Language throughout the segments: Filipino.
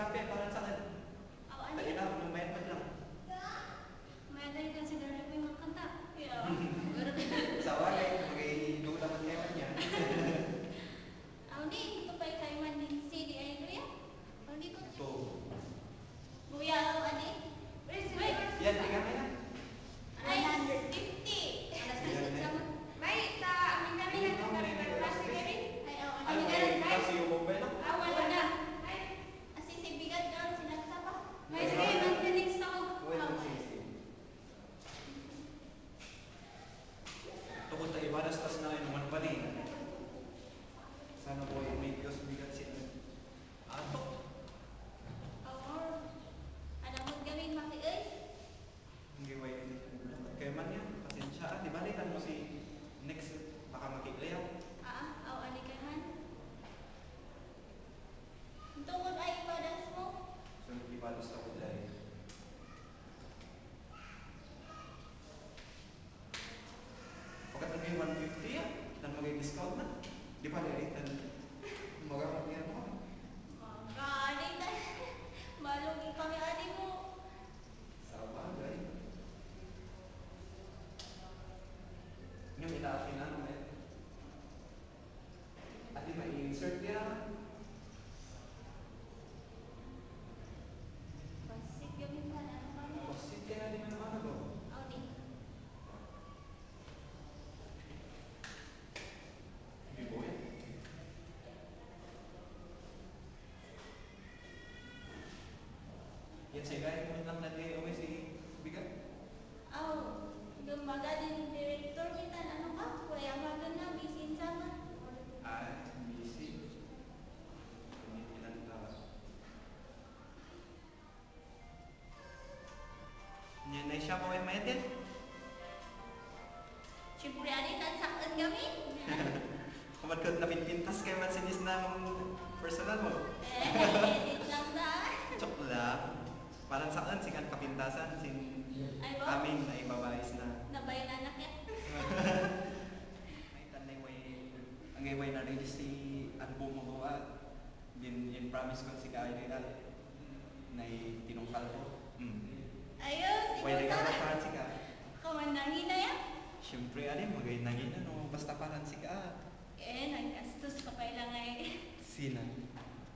escape installment. Yan si Guy, kung lang natin uwi si Bigat. Aw, dumaga din director kita ano ka? Kuya magan na bisin sama. Ah, busy. Hindi ilan ka. Yan na siya mo ay mayatin. Siyempre ali magay nagin ano basta parang si Ka. Eh, naggastos ka pa lang ay. Sina.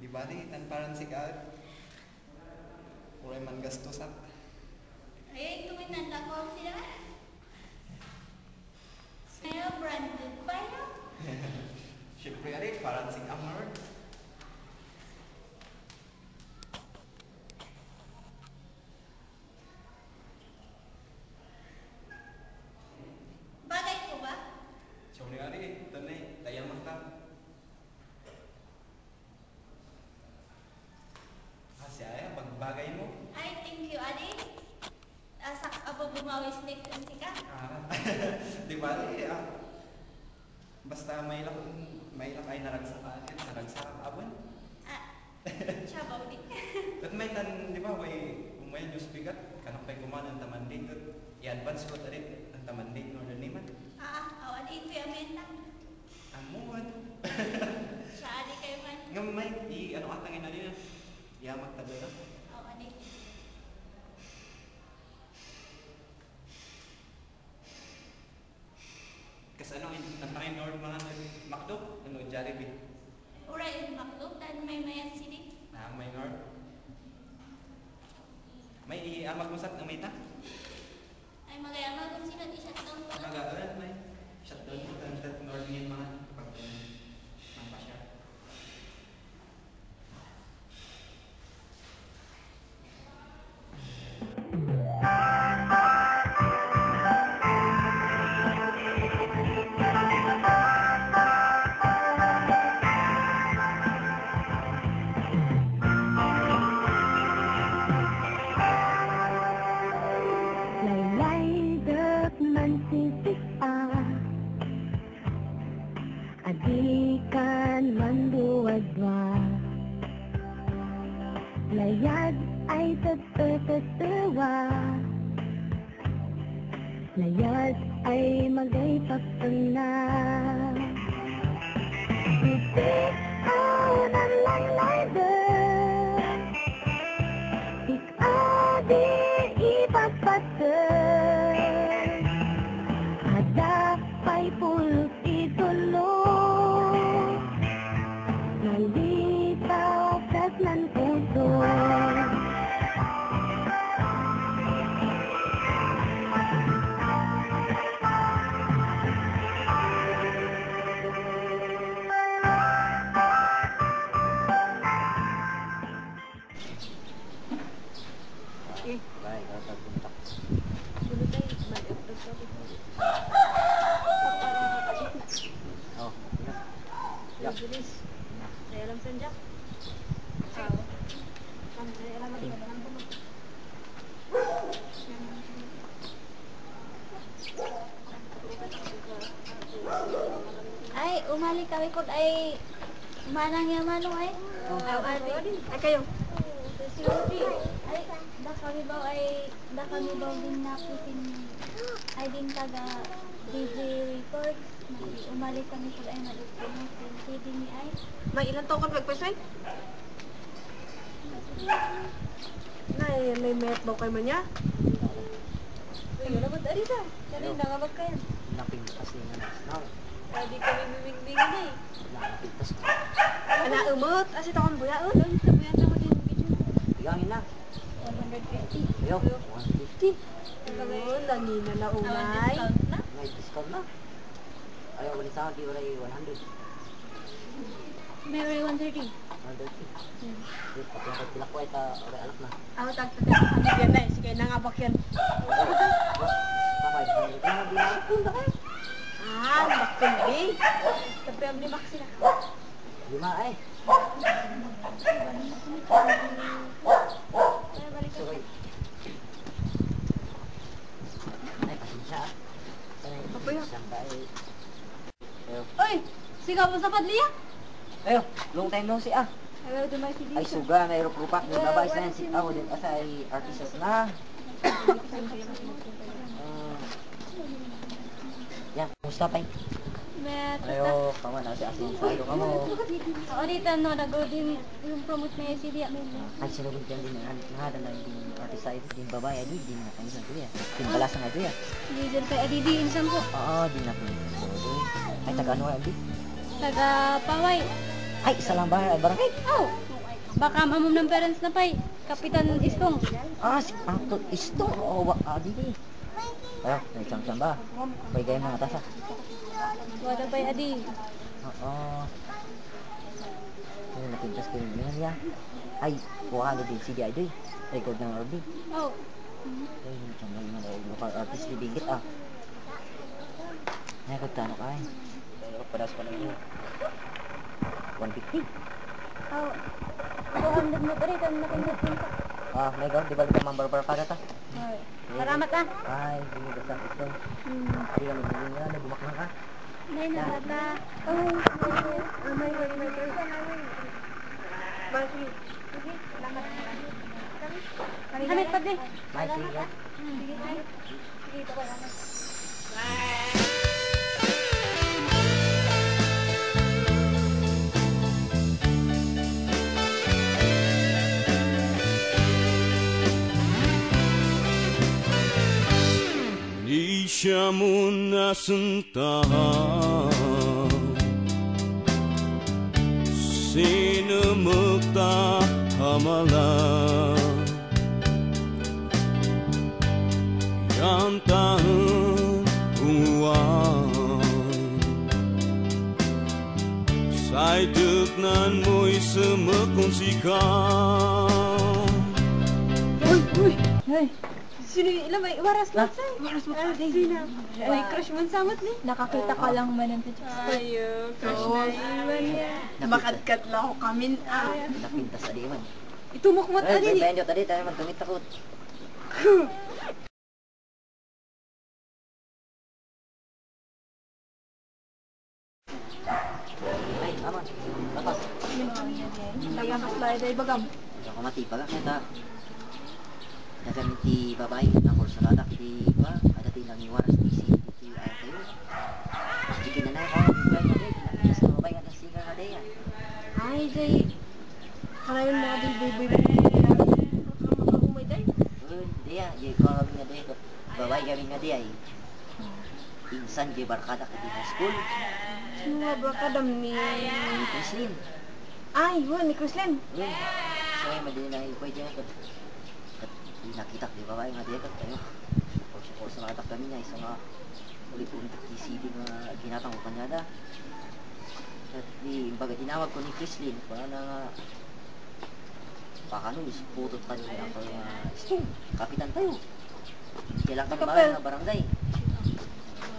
Di ba rin tan parang si Ka? Uray man gastosan. Ay, tuminan na ko sila. Ayaw, branded pa yan. Siyempre ali parang si Amar. Bagay ko ba? Siyempre ali tanay dayaman ka. Ah, siya ay pagbagay mo. Ay, thank you, Adi. Asak abo bumawis next ang sika. Ah, di ba eh, ah, basta may lang may lang ay naragsa ka akin, naragsa ka abon. Ah, sabaw di. At may tan, di ba, way, kung may news bigat, kanang pa'y kumanan taman date, at i-advance ko talit ang taman date no na niman. Ah, awan di ko yamen na. Amuan. Sa Adi kayo man. Nga may, i, ano ka tangin na din, yamak tabi na. Awan di. Kasi ano, ang tangin or mga makdo, ano, Jollibee. Uray, yung makdo, dan may mayan sini. Na, may nor. May i-amak mo sa ng may ta? Ay, magayama kung sino di tong pala. Magagalan may shutdown mo tan tat normal mga manang yaman ay. Aw, Adi. Ay kayo. Ay, da kami ba ay da kami ba din napitin ay din taga DJ Records. Nag- Umali kami kod ay nag-promote din CD ni ay. May ilan taon ka nagpasay? Nay, may met ba kay man niya? Ay, wala ba dari sa? Kanina nga ba kayo? Napintas ni nga now. Pwede kami biming-bingin eh. Napintas ka. Umot, asi taon buya ut. Sabihan sa mo din video. Tigangin na. 150. Ayaw, 150. Oo, langina na umay. na. May discount na. Ayaw, wala sa akin, di wala 100. May 130. Ay, dirty. Di, pati ang tilak ko ta, okay, anak na. Ako tagtatag sa kanibyan na eh. Sige, nangabak yan. Babay, hindi ka na binakunda ka. Ah, baktundi. Tapi ang lima sila. Lima ay. Oy! Sigaw mo sa padliya? ayo, long time no see ah. Ayaw dumay si Ay, suga, na aeropropak. May babae sa yan. Si Tao din. Asa ay artistas na. Ah. yan, kumusta pa Met. Ayo, kaman na si Asin sa ilo ka mo. Ako dito, no, nag-din yung promote na yung CD. May Ay, sinugod yan din. Halit na hada na yung artista ito. Din babae, adi, din na kanisa ko yan. Din balasan nga ito yan. diesel kay Adidi, insan po. Oo, din na. So, ay, taga ano adi? Taga Paway. Ay, isa lang ba? Ay, barangay? Oh! Baka mamam ng parents na pay. Kapitan Istong. Ah, si Uncle Isto. Oo, wa, adi di. Ayo, may isang ba? May gaya mga tasa. Wala pay Adi. Oo. Ay, napintas ko yung niya. Ay, kuha na din si Diadoy. Record ng RB. Oh. Ay, isang lang yung mga local artist ni Bigit ah. Ay, kagtano ka eh. Pero padas pa lang yun. 150. Oh. 200 mo pa rin. Kung nakindot mo pa. Ah, may gawin, di ba ito mambar barkada ta? Ay. Salamat ah. Ay, hindi ka sa ito. Hindi ka magiging nga, nagumaklang ka. Nay na bata. Ay. May, may, may, may. Bakit? di siya muna suntahan Sinumukta hamala Yantahan umuwan Sa idugnan mo'y sumakong Sino yung ilan may waras na sa? Waras mo sa Sino? Uy, crush man samot ni. Nakakita ka lang man ng teacher. Ayo, crush na iman niya. Makatkat lang ako kamin. Ah. Napintas sa di man. Itumok mo Ay, tadi. may benjo tadi, tayo man tumit takot. Ay, aman. Lapas. Nagamas lahat ay bagam. Ako mati pala kita. Nagamit ti babae na kursalada di ba? Ada ti lang iwaras ti si ti ay tayo. Hindi na na ako ba na di. Nakita sa babae nga siga nga di. Ay, jay. Kanayon mga di baby baby. Umay day. Uy, dia, di ko kami nga di. Babae kami nga di ay. Insan di barkada ka di high school. Sino nga ba kadam ni... Chrislyn. Ay, yun, ni Chrislyn. Uy, so ay madali na di nakita di babae nga di kat tayo. Kursa kursa nakatak kami niya. Isa nga ulit-ulit ti CD nga ginatang ko kanya da. At di, baga tinawag ko ni Chrislyn. Para na nga baka nung isputot ka niya ako nga Sting, kapitan tayo. Kailangan Kapal. ba nga barangay.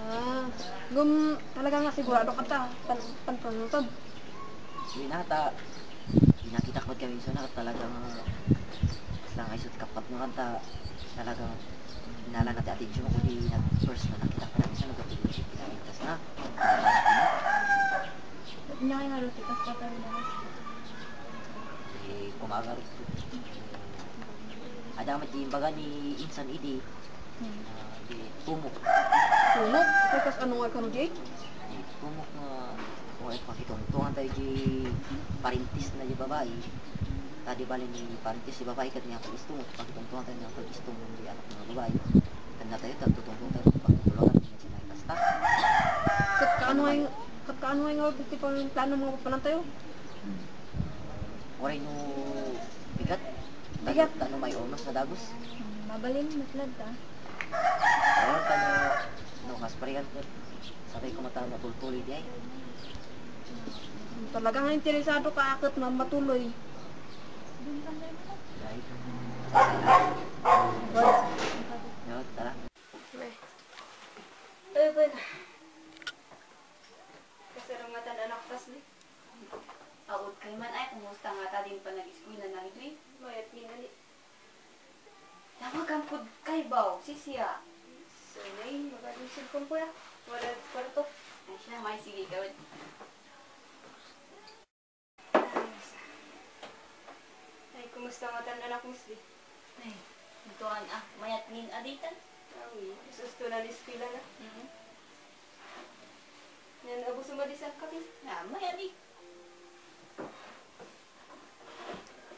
Ah, gum talaga nga sigurado ka ta. Pan pan panutod. Yun nata, pinakita ko kami sa na talagang lang ay sut kapat mo kanta talagang inala natin attention ko di na first na nakita ko namin sa nagpapilip pinamitas na Niya kayo haruti. Tapos patay na. eh kumagar ada mat di baga ni insan idi ah, di tumok Tumok. Tapos ano nga kanu jay? di tumok nga kung ay pakitong tuhan tayo di parintis na di babae tadi bali ni parintis di babae kat niya gusto mo pakitong tuhan tayo niya ako gusto mo anak ng babae kanda tayo tagtutong tayo pagtutulungan niya sila kasta Kat kaano ay kat kaano ay nga ti pang plano mo pa tayo. Oray no bigat. Bigat. Ano may omas na dagos. Mabalin, maslad ta. Ayun ka no, kasparigan ko. Sabay ko mata matultuli di ay. talagang interesado ka akit na matuloy. Siya. So, nay, magaling silkong po ya. Wala kwarto. Ay siya, may sige gawin. Ay, kumusta nga tan anak musli? Ay, ito ang ah, mayat nin aditan. Ay, susto na dispila na. Mm Yan, abo sumadisan kami. Na, mayat di.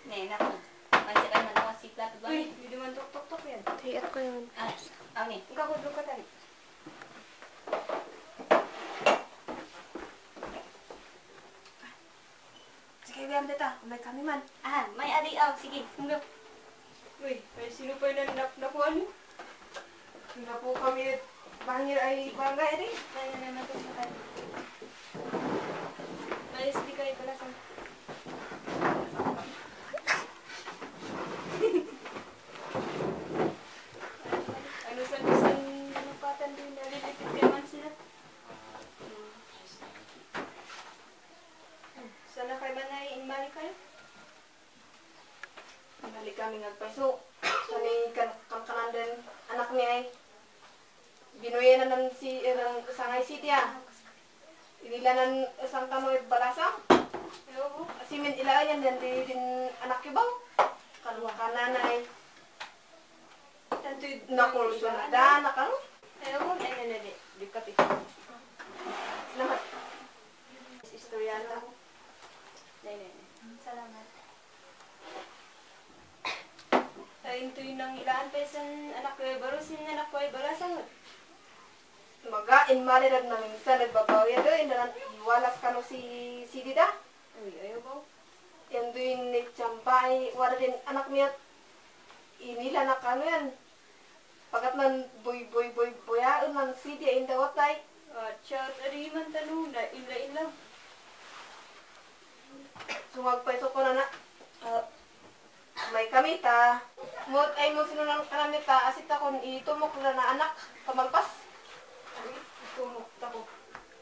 Ne, nako. Masya kay man mga sikla to ba? Uy, hindi man tok-tok-tok yan. Hiyat ko yun. Ah, ang ni. Ang kakudlo ka tali. Biyam dita. May kami man. Ah, may adi aw, sige, sunod. Uy, may sino pa yung nak nakuha niyo? Na po kami bangir ay barangay rin. Kaya naman to sa kanya. Alis di kayo pala sa... ano sa bisan nupatan din nalilipit kay man sila? Sana kay man ay inmali kayo? Inmali kami nagpaso. Sana kan kankanan din anak niya ay binuya na ng si ng sangay city ah. Inilanan isang kanoy balasang. Ewan ko. Asimin ilaan yan dan di din anak ibaw. Kalwa ka nanay. Tanto nakulso na da anak ano? Ewan ko. Ay nanay di. Di kapi. Salamat. Istoryanta ko. Nay nay nay. Salamat. Ay ito yun ang ilaan pa isang anak ko ay baro sin anak ko ay balasang. Maga in malirag na minsan nagbabaw yan doon. Iwalas ka no si si Dida. Ay, ayaw ba? Yan doon ni Champay, wala din anak niya. Inila na kano yan. Pagkat man boy boy boy boyaon man si Dida in dawat ay. At siya, tadi man tanong na ila ila. Sumagpay so ko na na. ah, may kamita. Mot ay mo sinunang kanamita, asit akong itumok na na anak, kamalpas. Itumok tako.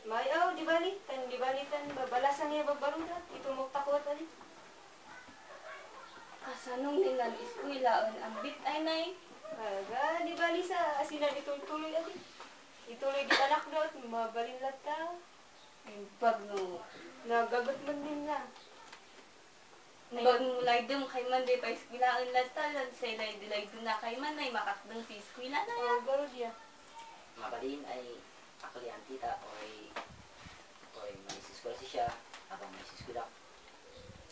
May aw, di bali, tan di bali tan babalasan niya babaruda, itumok tako tali. Kasanong nilang eskwela ang bit ay nay. Aga, di bali sa asinan ituloy ali. Ituloy di anak dot, mabalin lata. Ay, pag no. Nagagot man din na. Nagmulay dum kay man di pa eskwela ang latalan. Sa ilay dilay dum na kay man ay makakdang si eskwela na. Oh, baro dia. Mabalin ay actually ang tita o ay o ay may siskwela si siya habang may siskwela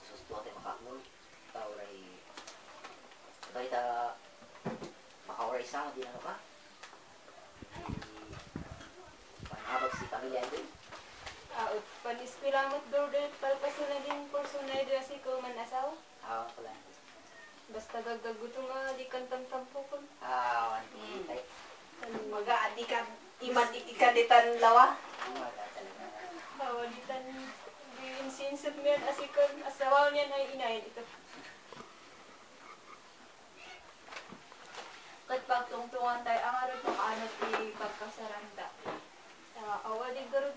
susto tayo makakmul tao ay tayo ta makawaray sama din ano ka ay pangabag si pamilya ito Aot, paniskwila mo't burden, palpaso na din kurso na ito si ko man asawa. awan pala Basta gagaguto nga, di kan tamtampukon. awan tayo Maga, di ka, iman ikaditan lawa. wala talaga Hawalitan, di insinsip mo yan, asikon, asawa niyan ay inayin ito. Kat pagtungtungan tayo ang araw makaanot di pagkasaranda. Uh, awa di garod.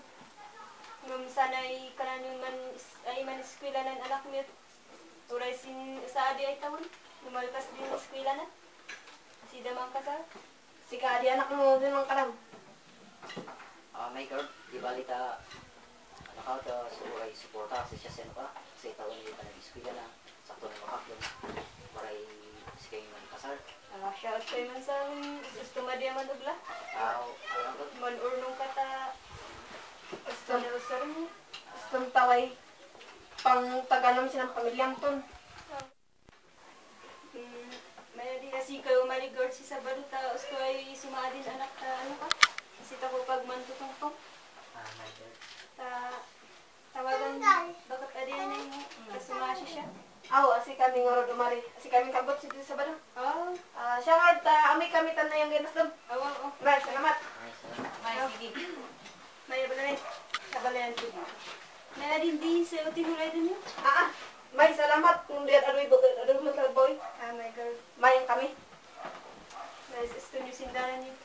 Ngam sanay kanan yung man, ay man eskwela ng anak mo. Uray sin, sa adi ay tawon. Lumalpas din eskwela na. Si damang kasal. Si ka adi anak mo din ang kalam. Ah, may card, di ba lita ano ka so ay suporta sa siya sen pa sa tawon ni pa nag-eskwela na sakto na makaklon maray si kayo man kasal Uh, shout kayo man sa gusto ma diya man ugla. aw alam ko Man urnong kata. Gusto na usar mo. Gusto taway. Pang taganam silang pamilyang ton. Hmm, may di kasi kayo maligor si Sabado ta usto ay sumadin anak ta ano ka? Kasi ta ko pag mantutungtong. ah may card Ta tawagan bakit adi na mo kasumasi siya. Aw, asi kami ngoro dumari. Asi kami kabot si Sabado. Oh. Ah, siya nga ta ami kami tan na yung ganas dum. Aw, aw. Right, salamat. ay May sige. May balayan. Kabalayan ko. Na din din sa utin ay din yun. Ah, ah. May salamat. Nung diyan adoy adoy mo sa boy. Ah, my girl. May kami. Nais studio sindaran niyo.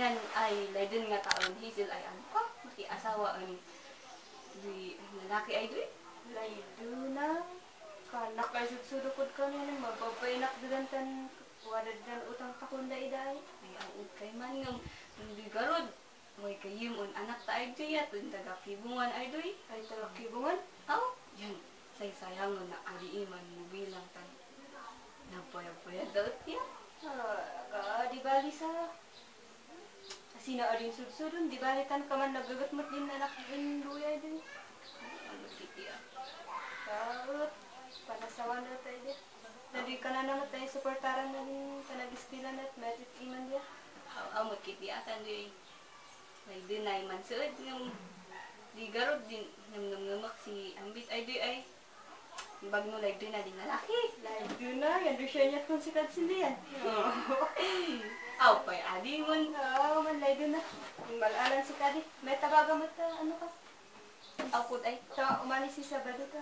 Yan ay laden nga taon Hazel ay ano ka? Mati asawa ang di lalaki ay di. Laydo na. Kanak ay sudsudukod ka na nang mababainak dugantan wadad dan utang pakunda iday. Ay ang ukay man ng hindi garod. May kayim un anak ta ay di at un taga kibungan ay di. Ay taga kibungan? Aw, yan. Say sayangon na ali iman mo bilang tan. Napayag-payag daot niya. Ah, di bali sa kasi na aling sudsudon, di balitan ka man nagagatmat din na nakin luyay din. Ano titi ah. Karot, panasawan na tayo din. Nadi ka na naman tayo supportaran na din ka nag-iskila na at medit iman dia. Aw, mo kiti atan di. May din ay man suod yung di garod din nam nam namak si ambit ay di ay bagno like din na din lalaki. Like din na, yan doon siya niya kung sikat sila yan. Aw, pa'y adi man, lay din na. Malalan si Kadi. May tabaga mo ta, ano ka? Aw, put ay. Ta, umalis si Sabado ta.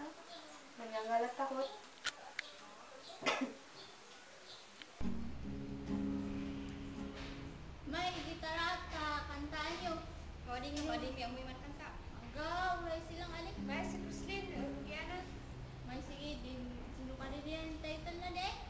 Manyangalat takot. May gitara ka kantaan niyo. Pwede niyo, pwede niyo amoy man kanta. Aga, wala silang alik. May si Chrislyn, Piano. May sige, din, sino ka din yan, title na de?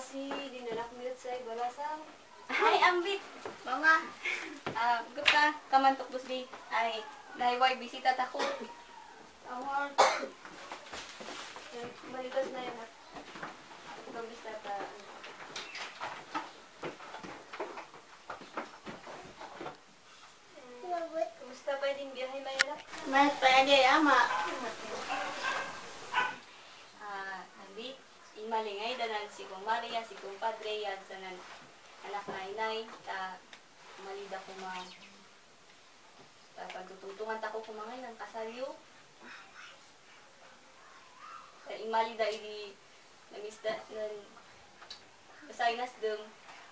Si dinanak milot sa ibalasang. Ay, ambit! Mama! Ah, gupta, kamantok busdi. Ay, nahiway bisita tako. Award. Malitas na yan. Gabis na ta. Kumusta pa din biyahe na yan? Mas pwede, ama. Ah, Andi, imalingay danan si Kong Maria, si Kong Padre, yan sa nan anak na inay, ta malida ko ma ta pagtutungan ta ko kumangay ng kasalyo. Sa imalida idi namisda nan kasainas dum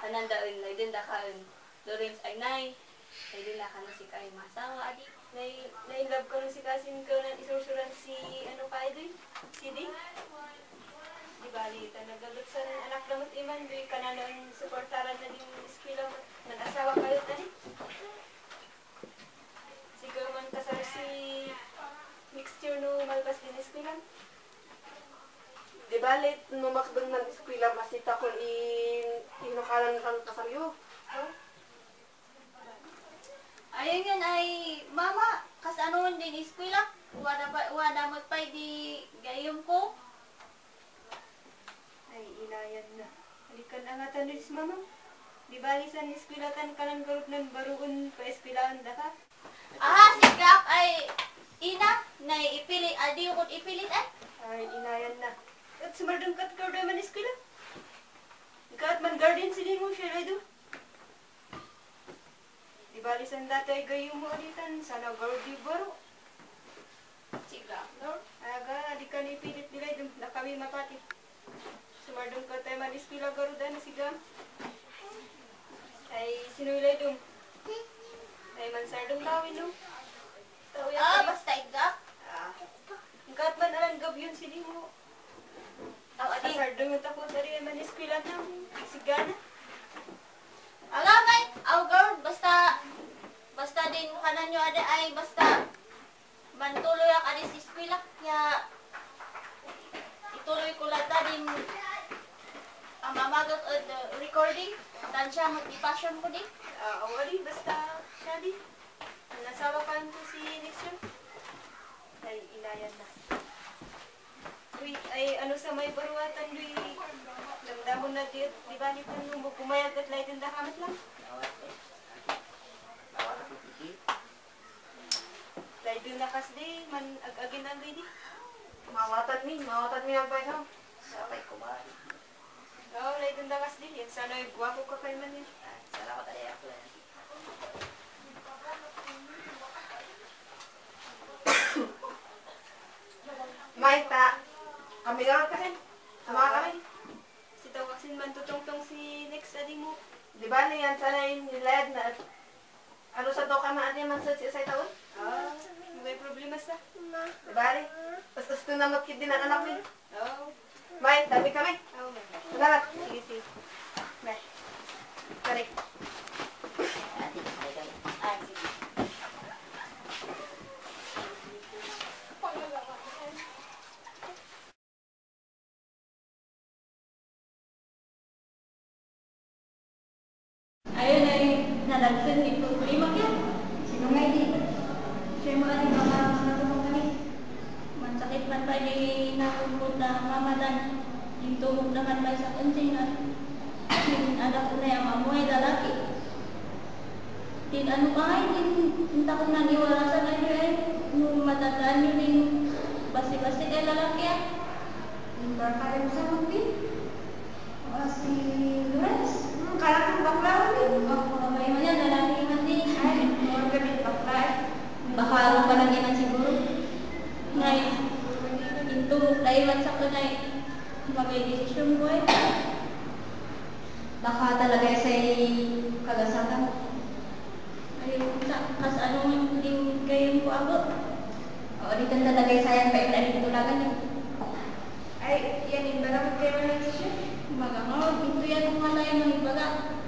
anandaon na din dakaon Lawrence ay nay ay din na si kay masawa adi nay nay love ko si kasin ko nan isusuran si ano kay din si Ding di bali tanagagot sa anak gamot iman di kananon suportaran na din eskwela mo nag-asawa kayo tani sigaw man kasar si mixture no malpas din eskwela Di balit, numakdang ng eskwela, masita ko in inukalan ang kasaryo. Oh. Ayun yun ay, mama, kasanoon din eskwela. Wada pa, wada mo pa di gayom ko. Ay, inayan na. Halikan angatan ni si mama. Di bali sa eskwelakan kanan garut nan baruun pa eskwelaan da ka. Ah, si Gap ay ina na ipili adi ko ipilit ay. Ay, inayan na. At sumardang kat ka man eskwela. Ikaw man guardian sila mo siya ay do. Di bali sa dati ay gayo mo alitan. Sana garut di baro. Si Gap, no? Aga, di ka ni pilit nila dum na kami makati. Sumardong ka tayo man eskwela garuda na si Gam. Ay, sinuilay dum. Ay, man sardong lawin no. Tao yan Ah, basta Gap. Ah. Kat man aran gab yun sili mo. Aw Adi sardong yung tako dari man eskwela na. Sigana. Ala kay, aw girl, basta basta din mo kanan nyo ada ay basta mantuloy ak adi sa eskwela kaya ituloy ko lata din ang mamagak od uh, recording tan siya motivation ko din Ah, awali basta siya di. Nasawa kan ko si Nixon. Ay, inayan na. Uy, ay ano sa may baruatan di damdamon na di, di ba ni pan mo kumayag at light and kamat lang. Light din nakas di, man ag-agin ang di. Mawatan mi, mawatan mi ang paisa. Sabay kumain. Oo, light din nakas di. Yan sana ay guwapo ka kay man yun. Ah, Salamat ali ako yan. May ta. Kami garot kasi. Sama kami. Si tawaksin man tutong-tong si next adi mo. Di ba niyan sana yung nilayad na ano sa to ka man man sa sa taon? Ah, may problema sa. Di ba rin? Tapos gusto na matkid din ang anak niya. Oo. May, dami kami. Salamat. Sige, sige. May. Kari. Ati, ay kami. ay sige Ayun ay nalagsan ni problema kaya. Sino nga di? Siya mo ay mga natulong kami. Mansakit man pa di nakumpot na mamadan. Yung tumog na kan pa sa kunsing na. Yung anak ko na yung mamuhay lalaki. Din ano ka ay, din hindi ko naniwala sa kanyo ay. Nung matandaan nyo din basi-basi kay lalaki ah. Yung barka rin sa mundi. O si Luis. Hmm, kala kong bakla ulit. Ako kamay man yan, lalaki man din. Ay, more kami bakla eh. Baka ano pa lang yan siguro. Ngay, ito, dahil sa kunay, mag-desisyon ko eh. Baka talaga sa kagasakan. Ayun, sa, kas anong din kayo ko ako. O, di kan talaga sayang pa yung dito lang yun. Ay, yan yung barang kayo na siya. Magangawag, ito yan kung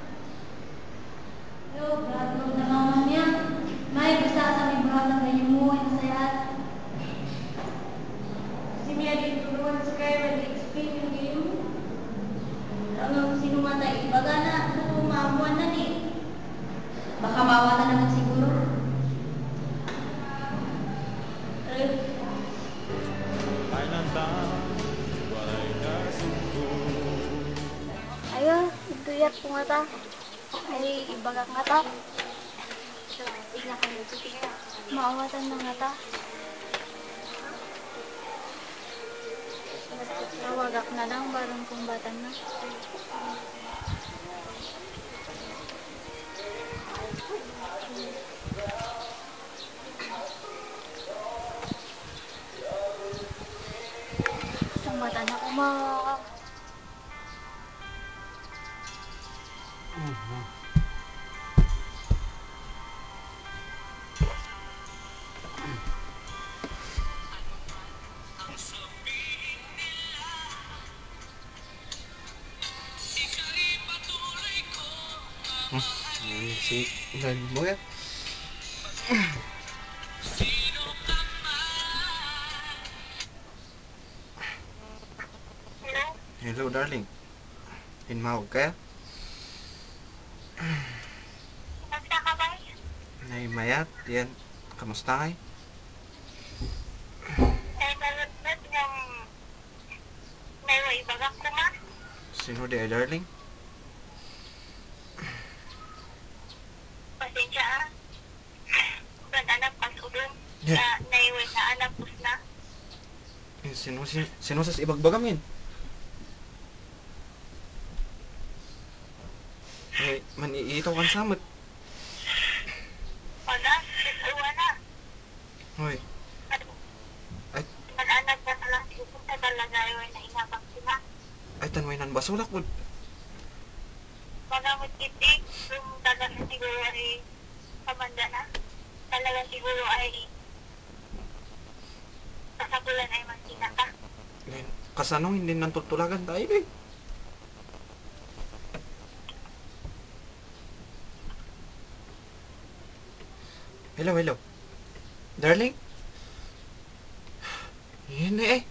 ko nga ta. Ay, ibaga nga ta. Maawatan na nga ta. Tawagak na lang, barong kong batan na. Isang batan ako, ma... Si Dad mo yan. Hello, darling. Tinmawag ka? Basta ka ba? Nay Mayat, yan. Kamusta kay? Ay, balot ng may way bagak ko na. Sino di ay darling? Pasensya ah. Kan anak pas udon. Yeah. Na naiwan na anak pus na. Eh, Sino, sino, sino sa ibagbagamin? Eh, man iitaw kan samot. Pala, iwa na. Hoy, ay, Kan anak na talang pupunta talaga iwan na inabang sila. ay tanway nan basulak pod. Mga mutiti, kung talaga siguro ay kamanda na. Talaga siguro ay kasabulan ay magkita ka. Kasanong hindi nan tutulagan tayo eh. Hello, hello. Darling? Hindi eh.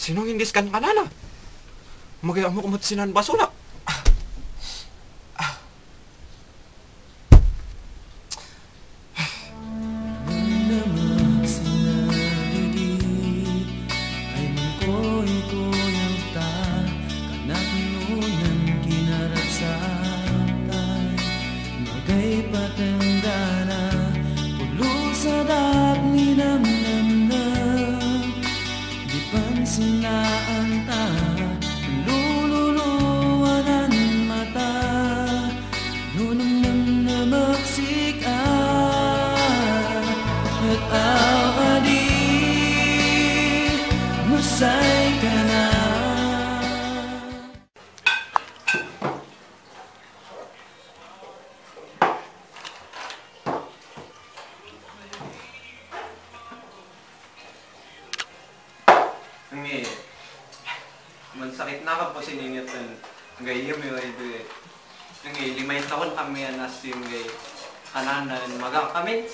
Sinong hindi scan ka na na? Magaya mo sinan basula. Sakit na ka po siningit ng gayam yung ito eh. Ngi, limay taon kami anas yung gay kananan magang kami.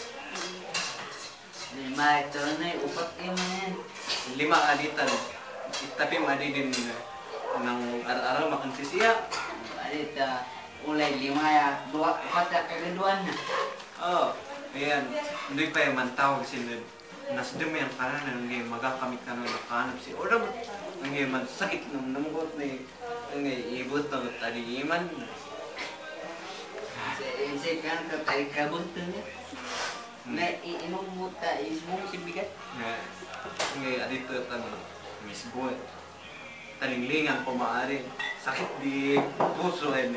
Lima ito na upat kayo man yan. Lima aditan. Tapi madi din ng araw-araw makansisiya. Alit, uh, ulay lima ya, dua, upat ya kagaduan na. Oo. Oh, ayan. Hindi pa yung mantawag sila. Nasdem yung kananan ng magakamit ka ng nakanap si Oram. Ang man sakit ng namugot na ang ibot ng tadi iman. Sa kan ka tayo kabunto niya. Na iinom mo ta, ismong si bigat. nga nga adito tan misbo talinglingan ko maaari sakit di puso eh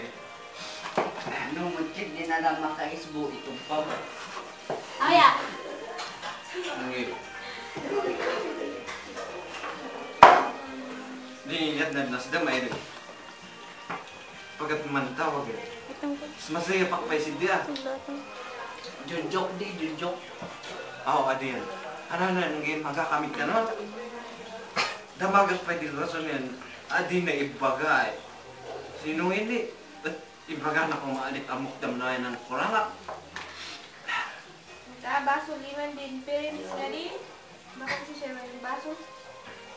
Ano mo chik, di na lang makaisbo itong pab. Aya, nga di yat na nasdam ay rin pagkat mantawag eh itong mas masaya pa pa si dia. Jujok di, jujok. ako adi yan ano na ngayon magakamit ka no damagas pa din rason yan adi na ibagay sino hindi at ibaga na kung maalit amok damnayan ng kurangak Sa baso liman din parents na din. Bakit si Sir may baso?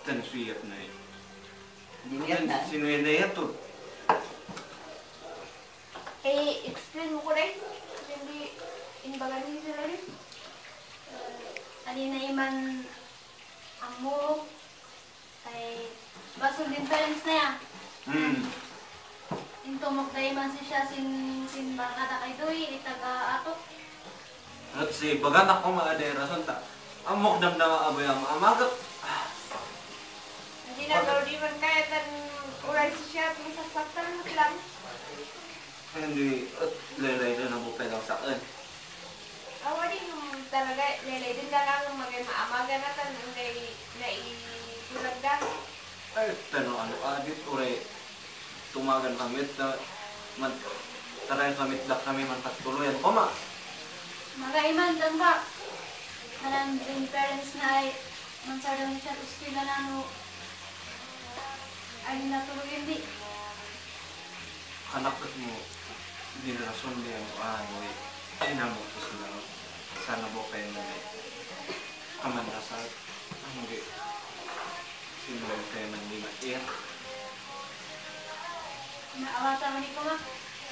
Tan suyat na eh. Sino yun na yato? Eh, explain mo ko rin. Hindi, inbagan niyo sila rin. Alin na iman amo ay baso din parents na ya. Hmm. Intumok na iman si siya sin sin bangkata kay doy itaga ato. At si bagat ako maaday rason ta. Amok dam na abay ang amagat. Hindi mo lang. Hindi at lelay na nabupay lang sa akin. Awa din yung talaga, lelay din lang ang mga maamaga na tan ngay naitulag da. Ay, tanong ano adit uray tumagan kami at na man taray kami dak kami man patuloyan ko ma. Mga iman dan ba? Kanang din parents na ay mansar daw ni siya uski na nano ay natulog hindi. Anak mo din rason din ang ano eh. Inamok ko sila. Sana mo kayo na eh. Kamanda sa ano eh. Sino yung kayo nang lima iya. Naawata man ko ma.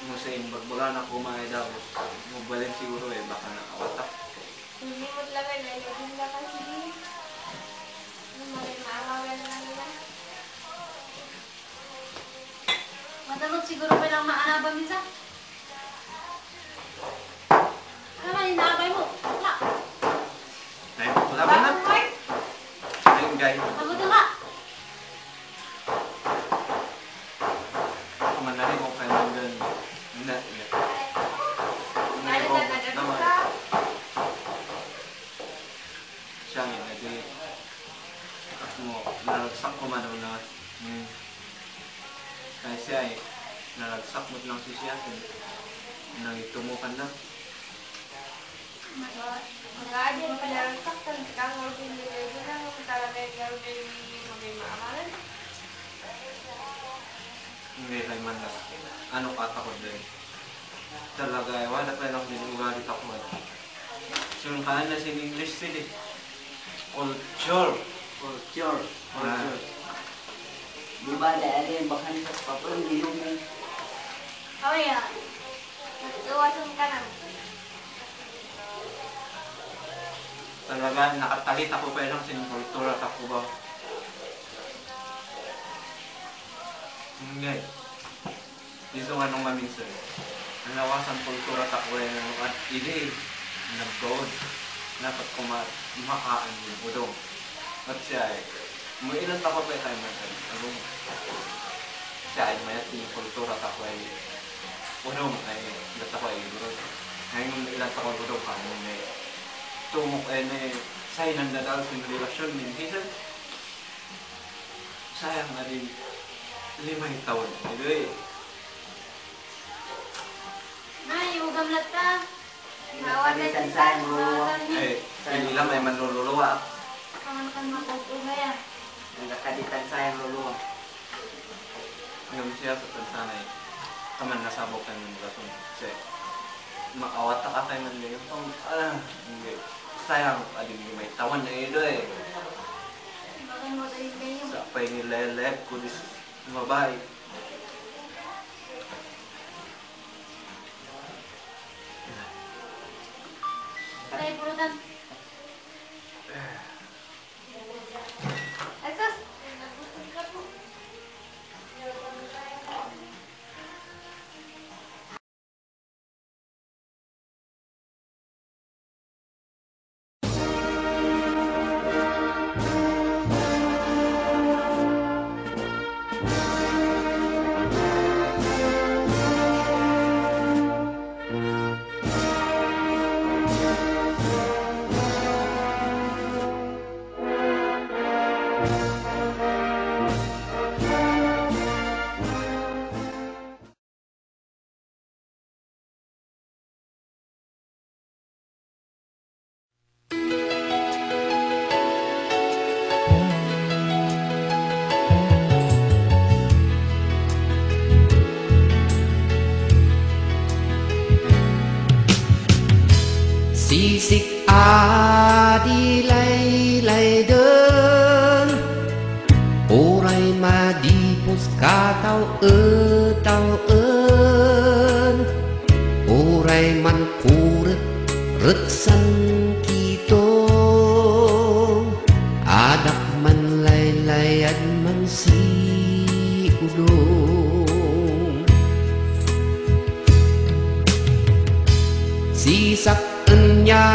Kung sa yung bagbagan ako mga daw, mabalin siguro eh, baka nakawatak. Hindi mo lang ay lelay din lang kasi. Mga maamaga na lang Dapat siguro pa lang maanabang minsan. Ano man inaabay mo? Wala. Ay, wala ba na? Ayun, guys. Mabuti ka. Kumanari ko kayo ng gan. Hindi, hindi. Hindi ko, naman. Siya nga, hindi. At mo, nalagsak ko man na. Hmm. Kaya siya ay, nalagsak mo lang si siya. Nang itumukan lang. Mag-aadi mo pala ang saktan ka ng Robin Lilero na kung talaga yung Robin may maamalan. Hindi kay man na. Ano katakot din. Talaga, eh, wala pa lang din eh. So, yung kaan na sin English sila eh. Culture. Culture. Ah. Culture. Di ba dahil yung bakan sa papel, nilong. Oh yeah. Nagsuwasan ka na. Talaga, nakatalit ako pa lang sin kultura ako ba. Hindi. Dito nga nung maminsan. Ang lawasan kultura tako eh. At ili, nag-gold. Dapat kuma makaan yung udong. At siya ay, mo ilan tako pa tayo man Ano? Siya ay mayat yung kultura tako ay udong ay data ko ay gurod. Ngayon ilan tako udong ka mo may tumok ay may sayang na daw sa relasyon ni Hazel. Sayang na rin limang taon. Anyway, Ay, ugam lat ka. Nawat na Palitan si sa eh, ilang ay manlululuwa. Kaman kan makugaya. Ang nakaditan sayang luluwa. Ngayon siya sa tansanay. Kaman nasabok ka ng rason. Kasi, maawat ka kayo man ngayon. Oh, ah, hindi. Sayang, alin yung may tawan na ito eh. Sa pay ni Lelep, kulis mabay. Tayo pulutan. Oray man kurut rut san kito Adak man lay lay at man si udong Sisak enya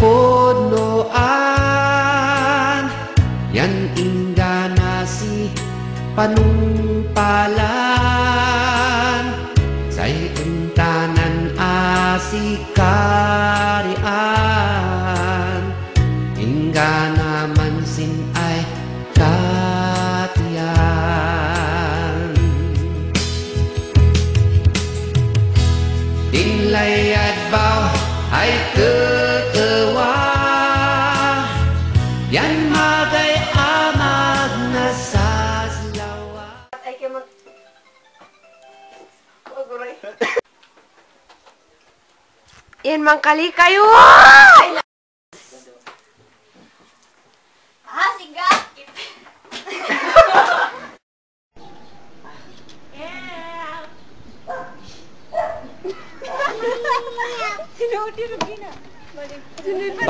kapodloan Yan ingga na si panumpalan Yan mang kali kayo! Ah, siga!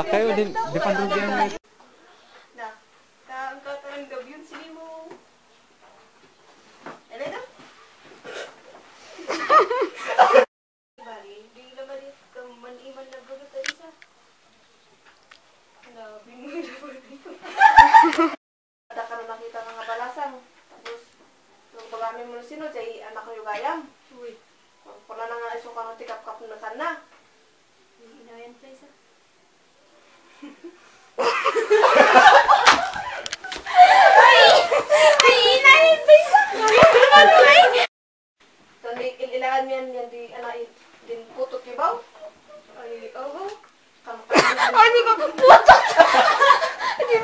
Kayo, di, di pandugyan mo. Na, kaang katarang gabi yun sini mo. Ano ito? Bali, di na bali kaman-iman na bago tayo sa. Na, bingoy na bali. Ada ka na nakita ka nga balasang. Tapos, nung pagami mo sino, jay anak ko yung gayam. Uy. Kung pala na nga iso ka ng tikap-kap na sana. Inayan tayo sa. Tandi ililaan yan yan di ana din putot kibaw. Ay oh. Kam kam. Ano ka puputot? Din